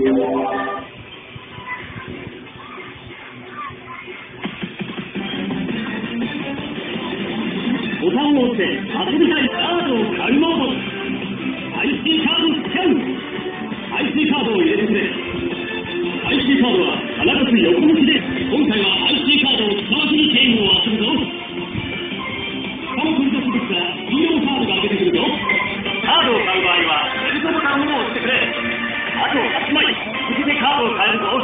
ボタンを押して遊びたいカードを買うモード IC カードスキャン IC カードを入れてくれ IC カードは必ず横向きで。もう帰。